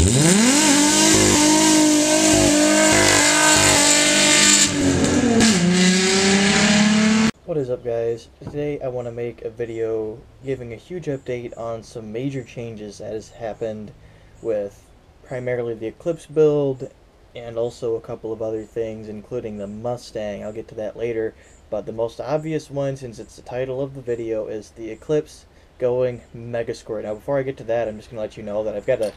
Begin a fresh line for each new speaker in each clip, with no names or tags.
What is up guys? Today I want to make a video giving a huge update on some major changes that has happened with primarily the Eclipse build and also a couple of other things including the Mustang. I'll get to that later, but the most obvious one since it's the title of the video is the Eclipse going Mega Squirt. Now before I get to that I'm just going to let you know that I've got a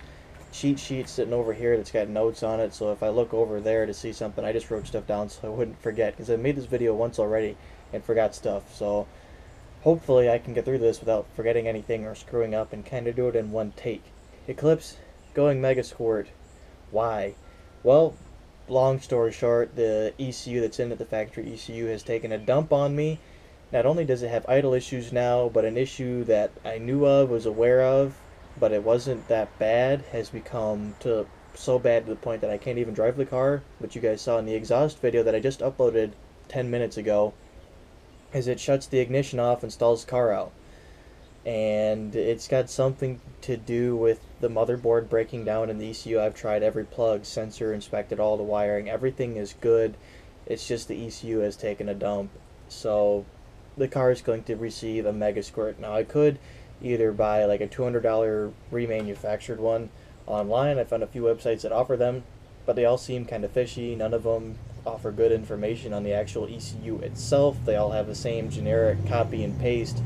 cheat sheet sitting over here that's got notes on it so if I look over there to see something I just wrote stuff down so I wouldn't forget because I made this video once already and forgot stuff. So hopefully I can get through this without forgetting anything or screwing up and kind of do it in one take. Eclipse going Mega Squirt. Why? Well, long story short, the ECU that's in at the factory ECU has taken a dump on me. Not only does it have idle issues now, but an issue that I knew of, was aware of, but it wasn't that bad, has become to so bad to the point that I can't even drive the car, which you guys saw in the exhaust video that I just uploaded 10 minutes ago is it shuts the ignition off and stalls the car out. And it's got something to do with the motherboard breaking down in the ECU. I've tried every plug, sensor, inspected all the wiring. Everything is good. It's just the ECU has taken a dump. So the car is going to receive a Mega Squirt. Now I could either buy like a $200 remanufactured one online. I found a few websites that offer them, but they all seem kind of fishy. None of them offer good information on the actual ECU itself. They all have the same generic copy and paste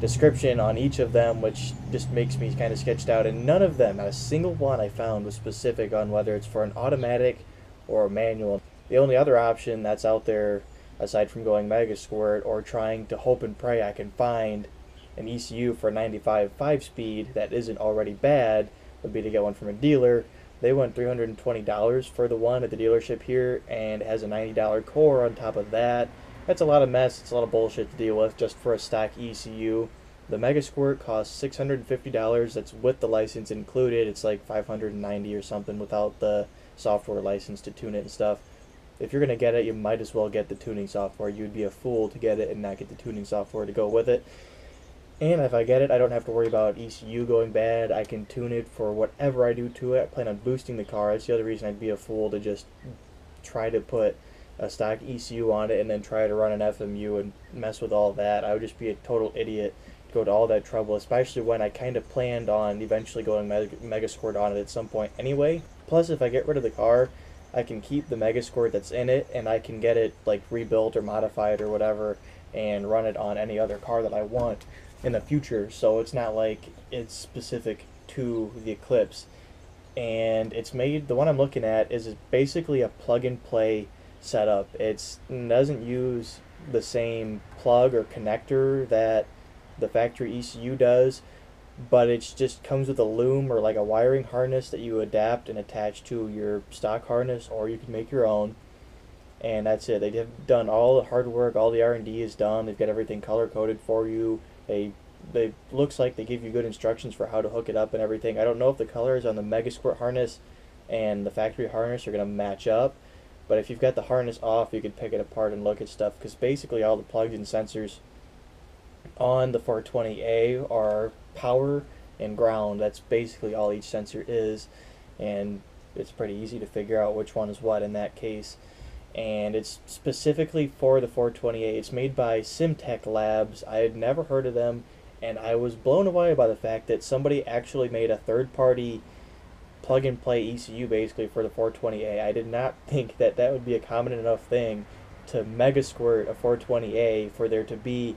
description on each of them, which just makes me kind of sketched out. And none of them, not a single one I found, was specific on whether it's for an automatic or a manual. The only other option that's out there, aside from going Mega Squirt or trying to hope and pray I can find an ECU for a 95 5 speed that isn't already bad, would be to get one from a dealer they went $320 for the one at the dealership here and has a $90 core on top of that. That's a lot of mess. It's a lot of bullshit to deal with just for a stock ECU. The Mega Squirt costs $650. That's with the license included. It's like 590 or something without the software license to tune it and stuff. If you're going to get it, you might as well get the tuning software. You'd be a fool to get it and not get the tuning software to go with it. And if I get it, I don't have to worry about ECU going bad. I can tune it for whatever I do to it. I plan on boosting the car. That's the other reason I'd be a fool to just try to put a stock ECU on it and then try to run an FMU and mess with all that. I would just be a total idiot to go to all that trouble, especially when I kind of planned on eventually going Mega, Mega Squirt on it at some point anyway. Plus, if I get rid of the car, I can keep the Mega Squirt that's in it and I can get it like rebuilt or modified or whatever and run it on any other car that I want in the future. So it's not like it's specific to the Eclipse. And it's made, the one I'm looking at is basically a plug and play setup. It doesn't use the same plug or connector that the factory ECU does, but it just comes with a loom or like a wiring harness that you adapt and attach to your stock harness, or you can make your own. And that's it. They have done all the hard work. All the R and D is done. They've got everything color coded for you. They they looks like they give you good instructions for how to hook it up and everything. I don't know if the colors on the Mega Squirt harness and the factory harness are going to match up, but if you've got the harness off, you can pick it apart and look at stuff because basically all the plugs and sensors on the 420A are power and ground. That's basically all each sensor is, and it's pretty easy to figure out which one is what in that case and it's specifically for the 420A. It's made by Simtech Labs. I had never heard of them, and I was blown away by the fact that somebody actually made a third-party plug-and-play ECU basically for the 420A. I did not think that that would be a common enough thing to mega squirt a 420A for there to be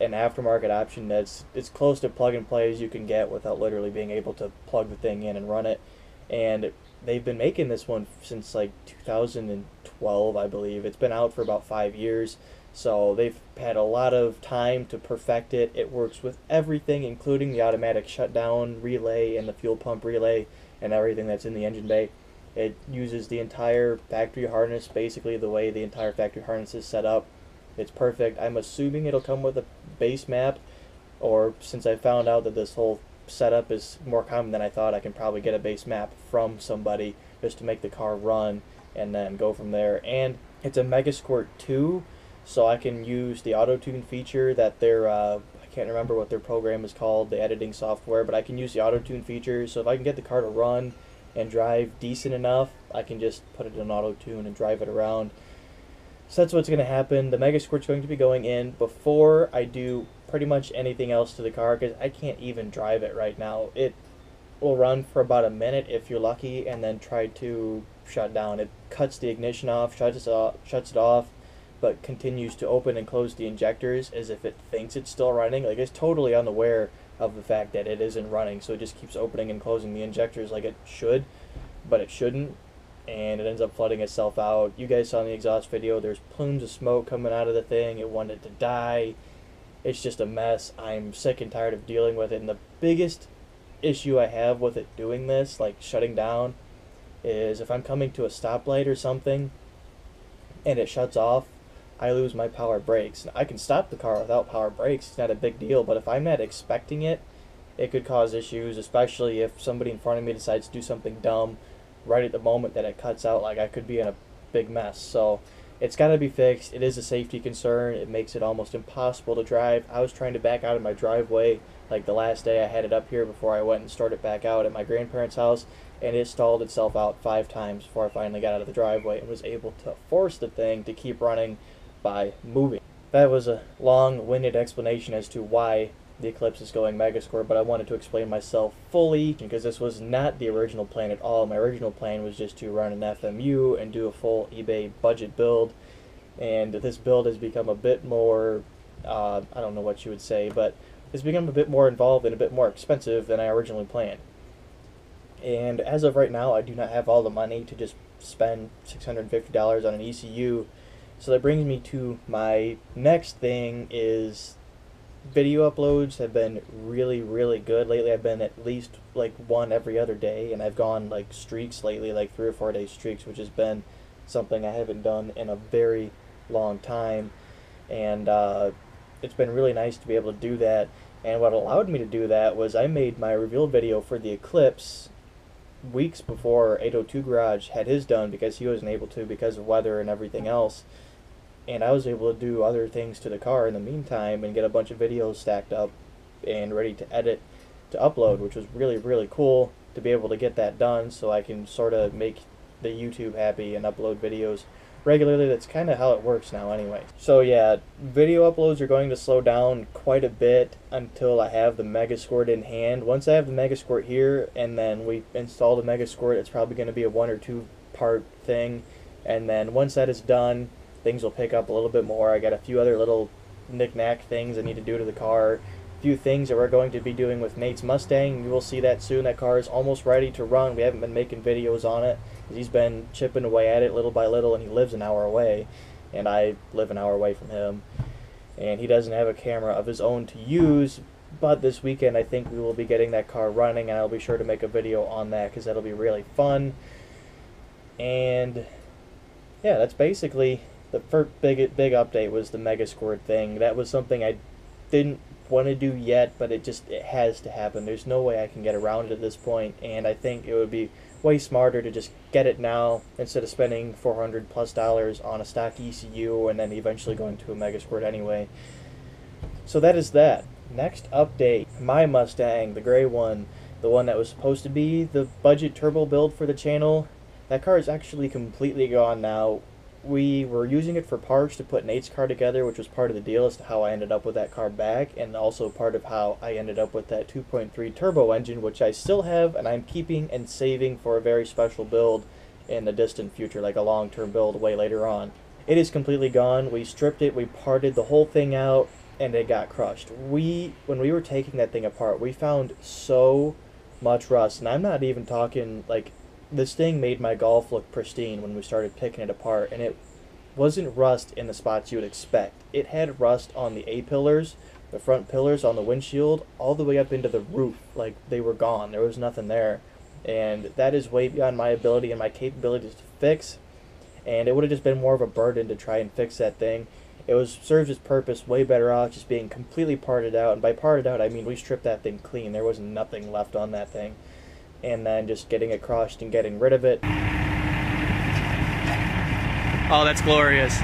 an aftermarket option that's as close to plug and play as you can get without literally being able to plug the thing in and run it. And they've been making this one since like 2012, I believe. It's been out for about five years, so they've had a lot of time to perfect it. It works with everything, including the automatic shutdown relay and the fuel pump relay and everything that's in the engine bay. It uses the entire factory harness, basically the way the entire factory harness is set up. It's perfect. I'm assuming it'll come with a base map, or since I found out that this whole setup is more common than I thought. I can probably get a base map from somebody just to make the car run and then go from there. And it's a Mega Squirt 2, so I can use the auto tune feature that their uh, I can't remember what their program is called, the editing software, but I can use the auto tune feature. So if I can get the car to run and drive decent enough, I can just put it in auto tune and drive it around. So that's what's going to happen. The Mega Squirt's going to be going in before I do pretty much anything else to the car because I can't even drive it right now. It will run for about a minute if you're lucky and then try to shut down. It cuts the ignition off, shuts it off, shuts it off, but continues to open and close the injectors as if it thinks it's still running. Like it's totally unaware of the fact that it isn't running, so it just keeps opening and closing the injectors like it should, but it shouldn't, and it ends up flooding itself out. You guys saw in the exhaust video, there's plumes of smoke coming out of the thing. It wanted to die. It's just a mess. I'm sick and tired of dealing with it, and the biggest issue I have with it doing this, like shutting down, is if I'm coming to a stoplight or something and it shuts off, I lose my power brakes. I can stop the car without power brakes, it's not a big deal, but if I'm not expecting it, it could cause issues, especially if somebody in front of me decides to do something dumb right at the moment that it cuts out. Like I could be in a big mess. So it's got to be fixed. It is a safety concern. It makes it almost impossible to drive. I was trying to back out of my driveway like the last day I had it up here before I went and started back out at my grandparents' house, and it stalled itself out five times before I finally got out of the driveway and was able to force the thing to keep running by moving. That was a long-winded explanation as to why the Eclipse is going Megasquirt, but I wanted to explain myself fully because this was not the original plan at all. My original plan was just to run an FMU and do a full eBay budget build, and this build has become a bit more, uh, I don't know what you would say, but it's become a bit more involved and a bit more expensive than I originally planned. And as of right now, I do not have all the money to just spend $650 on an ECU. So that brings me to my next thing is video uploads have been really really good lately i've been at least like one every other day and i've gone like streaks lately like three or four day streaks which has been something i haven't done in a very long time and uh, it's been really nice to be able to do that. And what allowed me to do that was I made my reveal video for the Eclipse weeks before 802 Garage had his done because he wasn't able to because of weather and everything else. And I was able to do other things to the car in the meantime and get a bunch of videos stacked up and ready to edit to upload, which was really, really cool to be able to get that done so I can sort of make the YouTube happy and upload videos regularly. That's kind of how it works now anyway. So yeah, video uploads are going to slow down quite a bit until I have the Megasquirt in hand. Once I have the Megasquirt here and then we install the Megasquirt, it's probably going to be a one or two part thing. And then once that is done, things will pick up a little bit more. I got a few other little knick-knack things I need to do to the car. A few things that we're going to be doing with Nate's Mustang. You will see that soon. That car is almost ready to run. We haven't been making videos on it he's been chipping away at it little by little, and he lives an hour away, and I live an hour away from him, and he doesn't have a camera of his own to use. But this weekend, I think we will be getting that car running, and I'll be sure to make a video on that because that'll be really fun. And yeah, that's basically the first big big update was the Megasquirt thing. That was something I didn't want to do yet, but it just it has to happen. There's no way I can get around it at this point, and I think it would be way smarter to just get it now instead of spending 400 plus dollars on a stock ECU and then eventually going to a Megasquirt anyway. So that is that. Next update, my Mustang, the gray one, the one that was supposed to be the budget turbo build for the channel, that car is actually completely gone now we were using it for parts to put Nate's car together, which was part of the deal as to how I ended up with that car back, and also part of how I ended up with that 2.3 turbo engine, which I still have and I'm keeping and saving for a very special build in the distant future, like a long-term build way later on. It is completely gone. We stripped it, we parted the whole thing out, and it got crushed. We, when we were taking that thing apart, we found so much rust, and I'm not even talking like this thing made my golf look pristine when we started picking it apart, and it wasn't rust in the spots you would expect. It had rust on the A pillars, the front pillars on the windshield, all the way up into the roof. Like they were gone. There was nothing there. And that is way beyond my ability and my capabilities to fix. And it would have just been more of a burden to try and fix that thing. It was served its purpose way better off just being completely parted out. And by parted out, I mean we stripped that thing clean. There was nothing left on that thing and then just getting it crushed and getting rid of it.
Oh, that's glorious.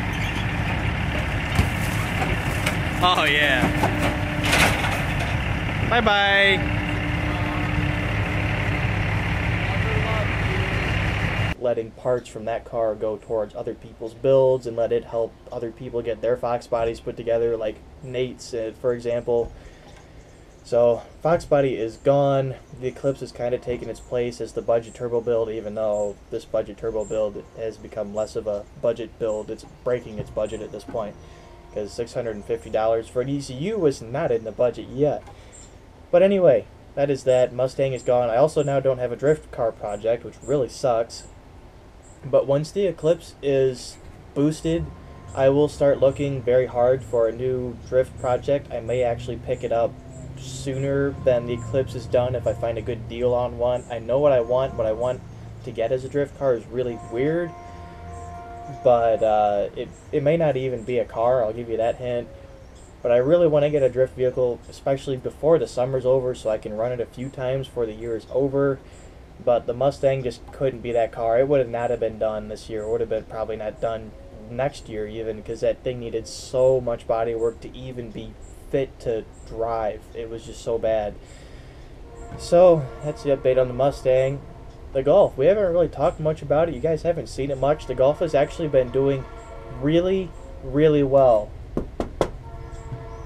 Oh, yeah. Bye-bye.
letting parts from that car go towards other people's builds and let it help other people get their Fox bodies put together, like Nate's, uh, for example. So Fox Body is gone. The Eclipse has kind of taken its place as the budget turbo build, even though this budget turbo build has become less of a budget build. It's breaking its budget at this point because $650 for an ECU was not in the budget yet. But anyway, that is that. Mustang is gone. I also now don't have a drift car project, which really sucks. But once the Eclipse is boosted, I will start looking very hard for a new drift project. I may actually pick it up sooner than the Eclipse is done if I find a good deal on one. I know what I want. What I want to get as a drift car is really weird, but uh, it, it may not even be a car. I'll give you that hint. But I really want to get a drift vehicle, especially before the summer's over, so I can run it a few times before the year is over. But the Mustang just couldn't be that car. It would have not have been done this year. It would have been probably not done next year even because that thing needed so much body work to even be fit to drive. It was just so bad. So that's the update on the Mustang. The Golf, we haven't really talked much about it. You guys haven't seen it much. The Golf has actually been doing really, really well.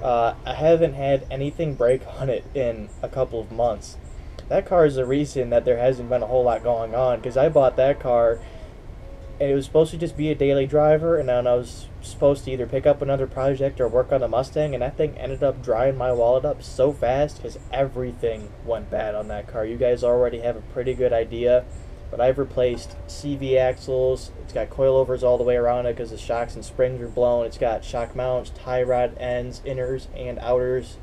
Uh, I haven't had anything break on it in a couple of months. That car is the reason that there hasn't been a whole lot going on because I bought that car and it was supposed to just be a daily driver, and then I was supposed to either pick up another project or work on a Mustang, and that thing ended up drying my wallet up so fast because everything went bad on that car. You guys already have a pretty good idea, but I've replaced CV axles. It's got coilovers all the way around it because the shocks and springs are blown. It's got shock mounts, tie rod ends, inners and outers.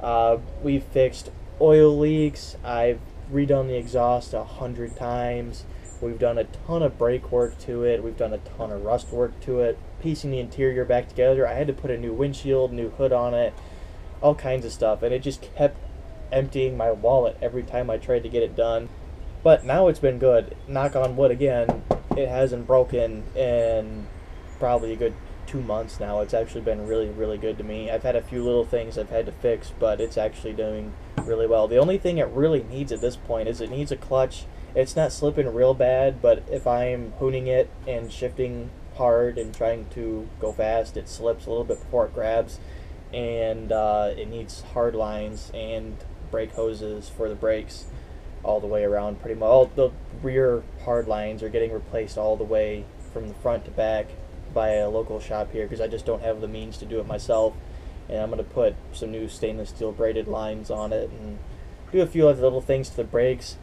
Uh, we've fixed oil leaks. I've redone the exhaust a hundred times. We've done a ton of brake work to it. We've done a ton of rust work to it. Piecing the interior back together. I had to put a new windshield, new hood on it, all kinds of stuff. And it just kept emptying my wallet every time I tried to get it done. But now it's been good. Knock on wood again. It hasn't broken in probably a good two months now. It's actually been really, really good to me. I've had a few little things I've had to fix, but it's actually doing really well. The only thing it really needs at this point is it needs a clutch it's not slipping real bad, but if I'm hooning it and shifting hard and trying to go fast, it slips a little bit before it grabs, and uh, it needs hard lines and brake hoses for the brakes all the way around. Pretty much all the rear hard lines are getting replaced all the way from the front to back by a local shop here because I just don't have the means to do it myself. And I'm going to put some new stainless steel braided lines on it and do a few other little things to the brakes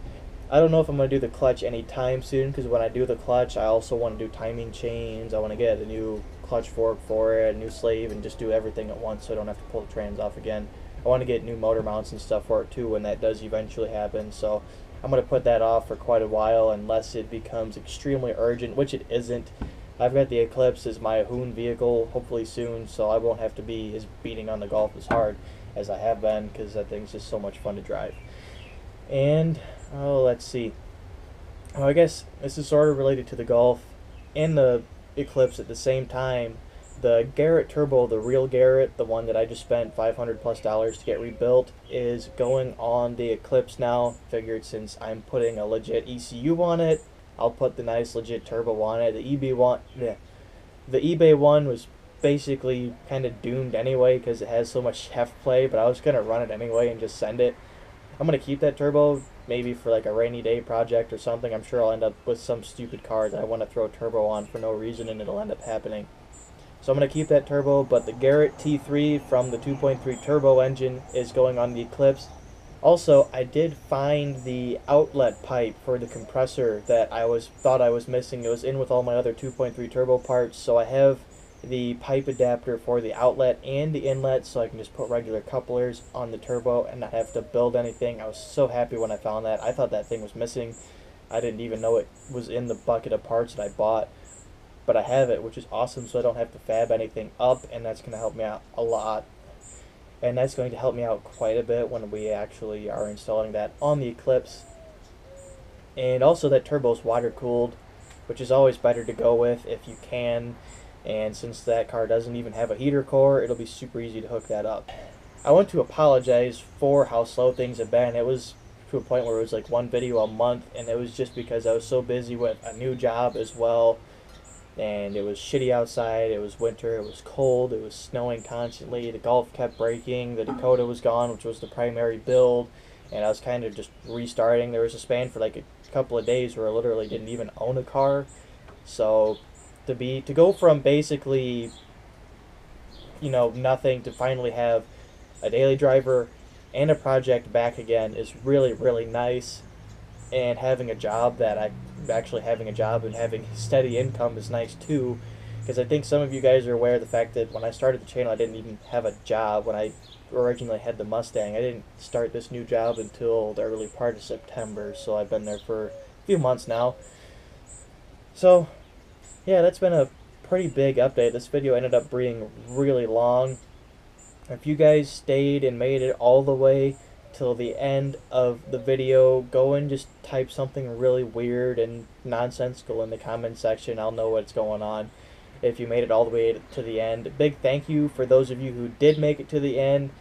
I don't know if I'm going to do the clutch anytime soon because when I do the clutch, I also want to do timing chains. I want to get a new clutch fork for it, a new slave, and just do everything at once so I don't have to pull the trans off again. I want to get new motor mounts and stuff for it too when that does eventually happen. So I'm going to put that off for quite a while unless it becomes extremely urgent, which it isn't. I've got the Eclipse as my Hoon vehicle hopefully soon, so I won't have to be as beating on the Golf as hard as I have been because that thing's just so much fun to drive. And Oh, let's see. Oh, I guess this is sort of related to the Golf and the Eclipse at the same time. The Garrett Turbo, the real Garrett, the one that I just spent 500 plus dollars to get rebuilt, is going on the Eclipse now. Figured since I'm putting a legit ECU on it, I'll put the nice legit turbo on it. The eBay one, yeah, the eBay one was basically kind of doomed anyway because it has so much heft play. But I was gonna run it anyway and just send it. I'm gonna keep that turbo maybe for like a rainy day project or something. I'm sure I'll end up with some stupid car that I want to throw turbo on for no reason and it'll end up happening. So I'm going to keep that turbo, but the Garrett T3 from the 2.3 turbo engine is going on the Eclipse. Also, I did find the outlet pipe for the compressor that I was thought I was missing. It was in with all my other 2.3 turbo parts, so I have the pipe adapter for the outlet and the inlet so I can just put regular couplers on the turbo and not have to build anything. I was so happy when I found that. I thought that thing was missing. I didn't even know it was in the bucket of parts that I bought. But I have it, which is awesome, so I don't have to fab anything up, and that's going to help me out a lot. And that's going to help me out quite a bit when we actually are installing that on the Eclipse. And also that turbo is water cooled, which is always better to go with if you can and since that car doesn't even have a heater core it'll be super easy to hook that up I want to apologize for how slow things have been it was to a point where it was like one video a month, and it was just because I was so busy with a new job as well. And it was shitty outside. It was winter. It was cold. It was snowing constantly. The Golf kept breaking. The Dakota was gone, which was the primary build. And I was kind of just restarting. There was a span for like a couple of days where I literally didn't even own a car. So to be to go from basically you know nothing to finally have a daily driver and a project back again is really really nice. And having a job that I actually having a job and having steady income is nice too. Because I think some of you guys are aware of the fact that when I started the channel I didn't even have a job when I originally had the Mustang. I didn't start this new job until the early part of September so I've been there for a few months now. So yeah that's been a pretty big update this video ended up being really long if you guys stayed and made it all the way till the end of the video, go and just type something really weird and nonsensical in the comment section. I'll know what's going on if you made it all the way to the end. Big thank you for those of you who did make it to the end.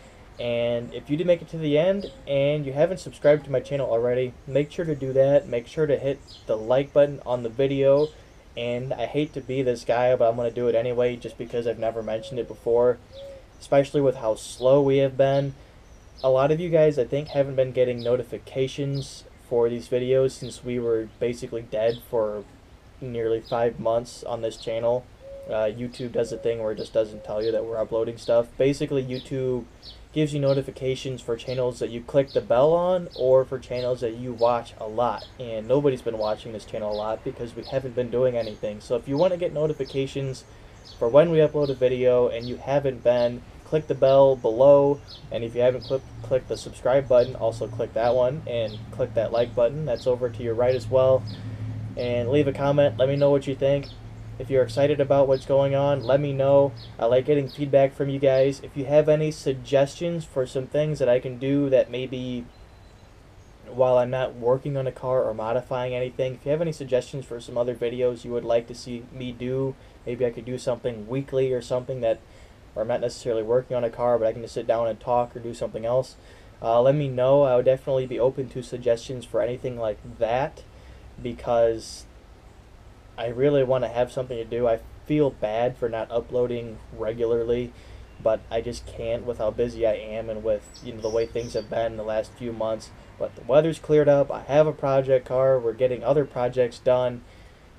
And if you did make it to the end and you haven't subscribed to my channel already, make sure to do that. Make sure to hit the like button on the video. And I hate to be this guy, but I'm going to do it anyway just because I've never mentioned it before especially with how slow we have been. A lot of you guys, I think, haven't been getting notifications for these videos since we were basically dead for nearly five months on this channel. Uh, YouTube does a thing where it just doesn't tell you that we're uploading stuff. Basically, YouTube gives you notifications for channels that you click the bell on or for channels that you watch a lot. And nobody's been watching this channel a lot because we haven't been doing anything. So if you want to get notifications for when we upload a video and you haven't been, click the bell below. And if you haven't clicked click the subscribe button, also click that one and click that like button. That's over to your right as well. And leave a comment. Let me know what you think. If you're excited about what's going on, let me know. I like getting feedback from you guys. If you have any suggestions for some things that I can do that maybe while I'm not working on a car or modifying anything, if you have any suggestions for some other videos you would like to see me do, maybe I could do something weekly or something that, or I'm not necessarily working on a car, but I can just sit down and talk or do something else. Uh, let me know. I would definitely be open to suggestions for anything like that because I really want to have something to do. I feel bad for not uploading regularly, but I just can't with how busy I am and with you know the way things have been in the last few months. But the weather's cleared up. I have a project car. We're getting other projects done.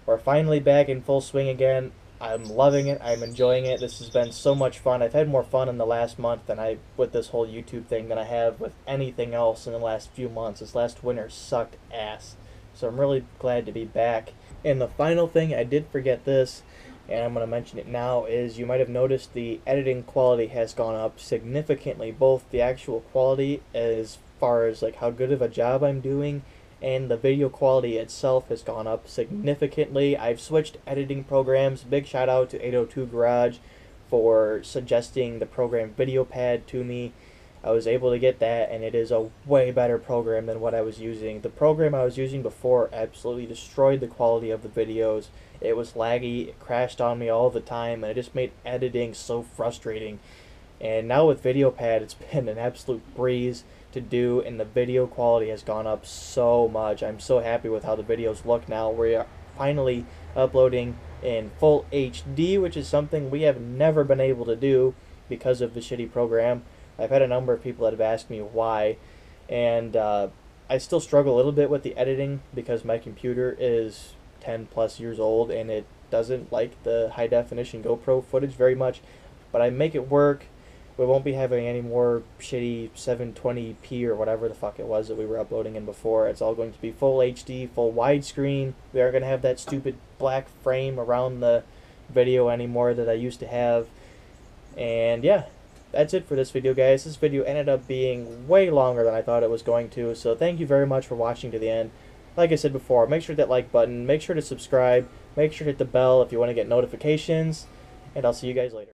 We're finally back in full swing again. I'm loving it. I'm enjoying it. This has been so much fun. I've had more fun in the last month than I with this whole YouTube thing than I have with anything else in the last few months. This last winter sucked ass. So I'm really glad to be back. And the final thing, I did forget this, and I'm going to mention it now, is you might have noticed the editing quality has gone up significantly. Both the actual quality as far as like how good of a job I'm doing and the video quality itself has gone up significantly. I've switched editing programs. Big shout out to 802 Garage for suggesting the program VideoPad to me. I was able to get that, and it is a way better program than what I was using. The program I was using before absolutely destroyed the quality of the videos. It was laggy, it crashed on me all the time, and it just made editing so frustrating. And now with VideoPad, it's been an absolute breeze to do, and the video quality has gone up so much. I'm so happy with how the videos look now. We are finally uploading in full HD, which is something we have never been able to do because of the shitty program. I've had a number of people that have asked me why, and uh, I still struggle a little bit with the editing because my computer is 10 plus years old and it doesn't like the high definition GoPro footage very much, but I make it work. We won't be having any more shitty 720p or whatever the fuck it was that we were uploading in before. It's all going to be full HD, full widescreen. We aren't going to have that stupid black frame around the video anymore that I used to have. And yeah, that's it for this video, guys. This video ended up being way longer than I thought it was going to, so thank you very much for watching to the end. Like I said before, make sure to hit that like button, make sure to subscribe, make sure to hit the bell if you want to get notifications, and I'll see you guys later.